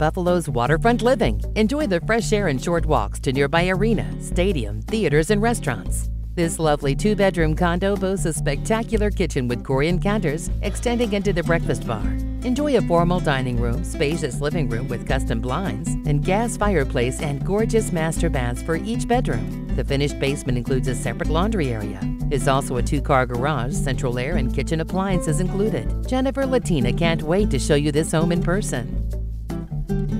Buffalo's waterfront living. Enjoy the fresh air and short walks to nearby arena, stadium, theaters, and restaurants. This lovely two bedroom condo boasts a spectacular kitchen with Corian counters extending into the breakfast bar. Enjoy a formal dining room, spacious living room with custom blinds, and gas fireplace and gorgeous master baths for each bedroom. The finished basement includes a separate laundry area. There's also a two car garage, central air, and kitchen appliances included. Jennifer Latina can't wait to show you this home in person thank you